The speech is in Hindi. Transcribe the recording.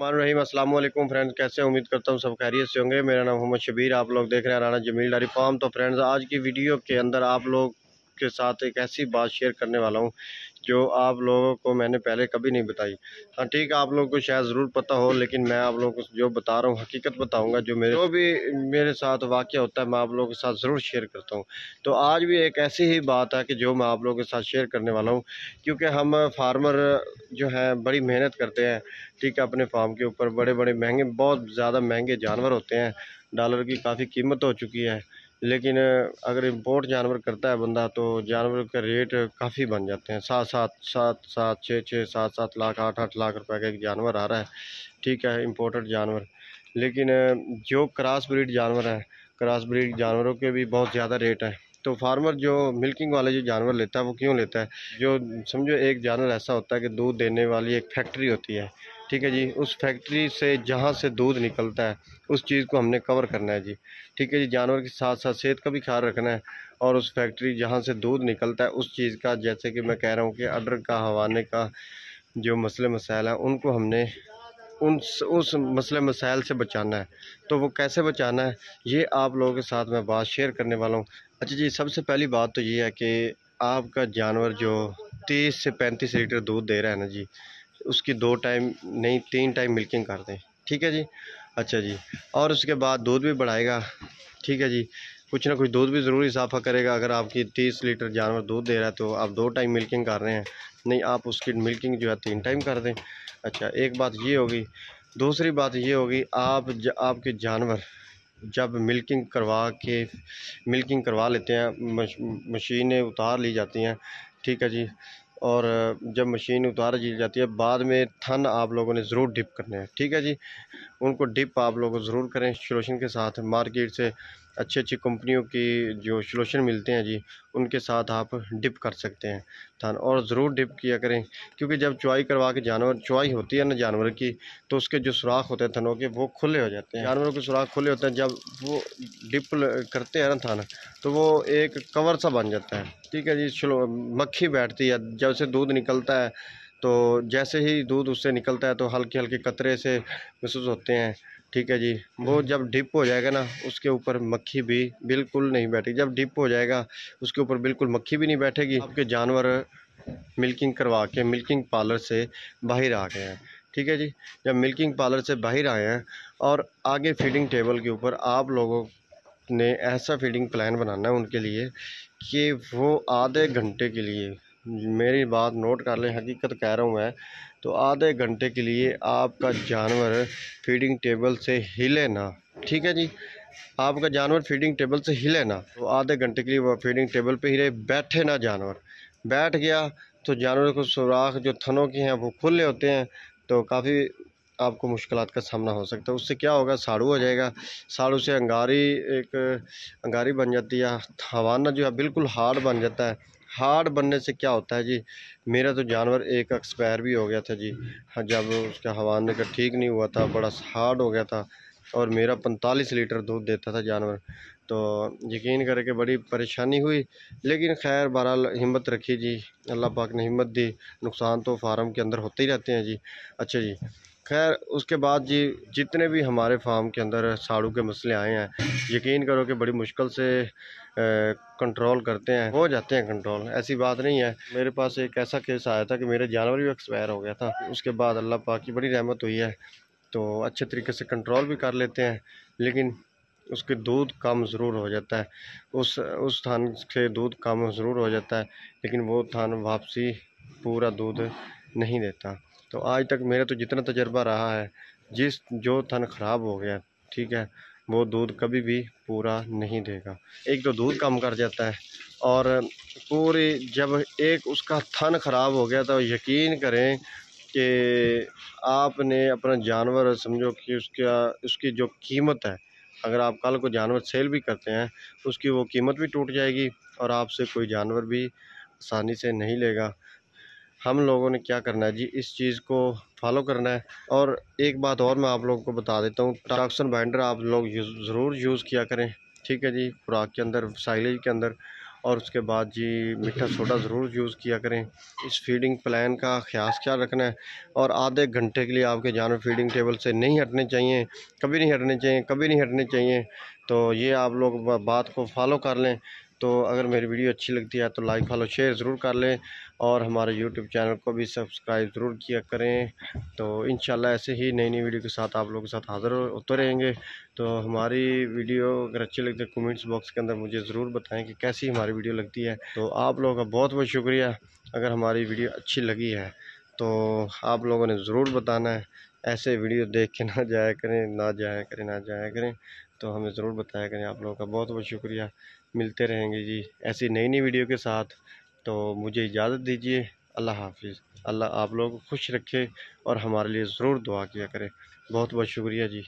मान रही वालेकुम फ्रेंड्स, कैसे उम्मीद करता हूँ सब खैरियत से होंगे। मेरा नाम मोहम्मद शबीर, आप लोग देख रहे हैं राना जमील डारी फार्म। तो फ्रेंड्स, आज की वीडियो के अंदर आप लोग के साथ एक ऐसी बात शेयर करने वाला हूँ, जो आप लोगों को मैंने पहले कभी नहीं बताई। हाँ ठीक है, आप लोगों को शायद ज़रूर पता हो, लेकिन मैं आप लोगों को जो बता रहा हूँ, हकीकत बताऊँगा, जो मेरे जो भी मेरे साथ वाक़ होता है, मैं आप लोगों के साथ ज़रूर शेयर करता हूँ। तो आज भी एक ऐसी ही बात है कि जो मैं आप लोगों के साथ शेयर करने वाला हूँ, क्योंकि हम फार्मर जो है, बड़ी मेहनत करते हैं, ठीक है, अपने फार्म के ऊपर। बड़े बड़े महँगे, बहुत ज़्यादा महँगे जानवर होते हैं, डॉलर की काफ़ी कीमत हो चुकी है। लेकिन, अगर इम्पोर्ट जानवर करता है बंदा तो जानवर का रेट काफ़ी बन जाते हैं। सात सात सात सात छः छः सात सात लाख आठ आठ लाख रुपए का एक जानवर आ रहा है। ठीक है इम्पोर्टेड जानवर। लेकिन, जो क्रॉस ब्रीड जानवर है क्रॉस ब्रीड जानवरों के भी बहुत ज़्यादा रेट है। तो फार्मर जो मिल्किंग वाले जो जानवर लेता है, वो क्यों लेता है? जो, समझो एक जानवर ऐसा होता है कि दूध देने वाली एक फैक्ट्री होती है। ठीक है जी, उस फैक्ट्री से जहाँ से दूध निकलता है, उस चीज़ को हमने कवर करना है जी। ठीक है जी, जानवर के साथ साथ सेहत का भी ख्याल रखना है और उस फैक्ट्री जहाँ से दूध निकलता है, उस चीज़ का, जैसे कि मैं कह रहा हूँ कि अडर का, हवाने का जो मसले मसाइल हैं, उनको हमने उन उस मसले मसाइल से बचाना है। तो वो कैसे बचाना है, ये आप लोगों के साथ मैं बात शेयर करने वाला हूँ। अच्छा जी, सबसे पहली बात तो ये है कि आपका जानवर जो तीस से पैंतीस लीटर दूध दे रहा है ना जी उसकी दो टाइम नहीं तीन टाइम मिल्किंग कर दें ठीक है जी? अच्छा जी। और उसके बाद दूध भी बढ़ाएगा। ठीक है जी। कुछ ना कुछ दूध भी ज़रूर इजाफा करेगा। अगर आपकी तीस लीटर जानवर दूध दे रहा है तो आप दो टाइम मिल्किंग कर रहे हैं। नहीं आप उसकी मिल्किंग जो है तीन टाइम कर दें। अच्छा एक बात ये होगी। दूसरी बात ये होगी आप ज, आपके जानवर जब मिल्किंग करवा के मिल्किंग करवा लेते हैं मश, मशीनें उतार ली जाती हैं। ठीक है जी? और जब मशीन उतार दी जाती है, बाद में थन आप लोगों ने ज़रूर डिप करने हैं। ठीक है जी? उनको डिप आप लोग ज़रूर करें सोलोशन के साथ मार्केट से अच्छी अच्छी कंपनियों की जो सलोशन मिलते हैं जी, उनके साथ आप डिप कर सकते हैं। थान और ज़रूर डिप किया करें, क्योंकि जब चुवाई करवा के जानवर चुवाई होती है ना जानवर की तो उसके जो सुराख होते हैं थनों के, वो खुले हो जाते हैं। जानवरों के सुराख खुले होते हैं, जब वो डिप करते हैं ना थाना तो वो एक कवर सा बन जाता है। ठीक है जी मक्खी बैठती है, जब से दूध निकलता है तो जैसे ही दूध उससे निकलता है तो हल्के हल्के कतरे से महसूस होते हैं। ठीक है जी। वो जब डिप हो जाएगा ना उसके ऊपर मक्खी भी बिल्कुल नहीं बैठेगी। जब डिप हो जाएगा उसके ऊपर बिल्कुल मक्खी भी नहीं बैठेगी। आपके जानवर मिल्किंग करवा के मिल्किंग पार्लर से बाहर आ गए हैं। ठीक है जी। जब मिल्किंग पार्लर से बाहर आए हैं और आगे फीडिंग टेबल के ऊपर आप लोगों ने ऐसा फीडिंग प्लान बनाना है उनके लिए कि वो आधे घंटे के लिए मेरी बात नोट कर लें, हकीकत कह रहा हूँ मैं तो आधे घंटे के लिए आपका जानवर फीडिंग टेबल से हिले ना। ठीक है जी? आपका जानवर फीडिंग टेबल से हिले ना। तो आधे घंटे के लिए वह फीडिंग टेबल पे हिले बैठे ना जानवर। बैठ गया तो जानवर को सुराख जो थनों के हैं, वो खुले होते हैं तो काफ़ी आपको मुश्किल का सामना हो सकता है। उससे क्या होगा? साड़ू हो जाएगा। साड़ू से अंगारी एक, अंगारी बन जाती है हवाना जो है, बिल्कुल हार्ड बन जाता है। हार्ड बनने से क्या होता है जी? मेरा तो जानवर एक एक्सपायर भी हो गया था जी। हाँ, जब उसका हवाने का ठीक नहीं हुआ था बड़ा हार्ड हो गया था और मेरा पैंतालीस लीटर दूध देता था जानवर। तो यकीन करके बड़ी परेशानी हुई। लेकिन खैर बहरहाल हिम्मत रखी जी। अल्लाह पाक ने हिम्मत दी। नुकसान तो फार्म के अंदर होते ही रहते हैं जी। अच्छा जी खैर, उसके बाद जी, जितने भी हमारे फार्म के अंदर साड़ू के मसले आए हैं, यकीन करो कि बड़ी मुश्किल से कंट्रोल करते हैं, हो जाते हैं कंट्रोल ऐसी बात नहीं है। मेरे पास एक ऐसा केस आया था कि मेरे जानवर भी एक्सपायर हो गया था। उसके बाद अल्लाह पाक की बड़ी रहमत हुई है तो अच्छे तरीके से कंट्रोल भी कर लेते हैं, लेकिन उसके दूध कम ज़रूर हो जाता है। उस उस थान से दूध कम ज़रूर हो जाता है, लेकिन वो थान वापसी पूरा दूध नहीं देता। तो आज तक मेरा तो जितना तजर्बा रहा है, जिस जो थन ख़राब हो गया, ठीक है, वो दूध कभी भी पूरा नहीं देगा। एक तो दूध कम कर जाता है और पूरी जब एक उसका थन ख़राब हो गया तो यकीन करें कि आपने अपना जानवर समझो कि उसका, उसकी जो कीमत है, अगर आप कल को जानवर सेल भी करते हैं, उसकी वो कीमत भी टूट जाएगी और आपसे कोई जानवर भी आसानी से नहीं लेगा। हम लोगों ने क्या करना है? जी, इस चीज़ को फॉलो करना है। और एक बात और मैं आप लोगों को बता देता हूँ टॉक्सन बाइंडर आप लोग ज़रूर यूज़ किया करें। ठीक है जी? खुराक के अंदर साइलेज के अंदर। और उसके बाद जी, मीठा सोडा ज़रूर यूज़ किया करें। इस फीडिंग प्लान का ख्यास ख्याल रखना है। और आधे घंटे के लिए आपके जानवर फीडिंग टेबल से नहीं हटने चाहिए। कभी नहीं हटने चाहिए, कभी नहीं हटने चाहिए। तो ये आप लोग बात को फॉलो कर लें। तो अगर मेरी वीडियो अच्छी लगती है तो लाइक, फॉलो, शेयर ज़रूर कर लें और हमारे यूट्यूब चैनल को भी सब्सक्राइब ज़रूर किया करें। तो इन ऐसे ही नई नई वीडियो के साथ आप लोगों के साथ हाज़िर होते रहेंगे। तो हमारी वीडियो अगर अच्छी लगती है कमेंट्स बॉक्स के अंदर मुझे ज़रूर बताएँ कि कैसी हमारी वीडियो लगती है। तो आप लोगों का बहुत बहुत शुक्रिया। अगर हमारी वीडियो अच्छी लगी है तो आप लोगों ने ज़रूर बताना है। ऐसे वीडियो देख के ना जाया करें, ना जाया करें, ना जाया करें। तो हमें ज़रूर बताया करें। आप लोगों का बहुत बहुत शुक्रिया। मिलते रहेंगे जी। ऐसी नई नई वीडियो के साथ तो मुझे इजाज़त दीजिए। अल्लाह हाफिज़। अल्लाह आप लोग खुश रखे और हमारे लिए ज़रूर दुआ किया करें। बहुत बहुत शुक्रिया जी।